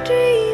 dream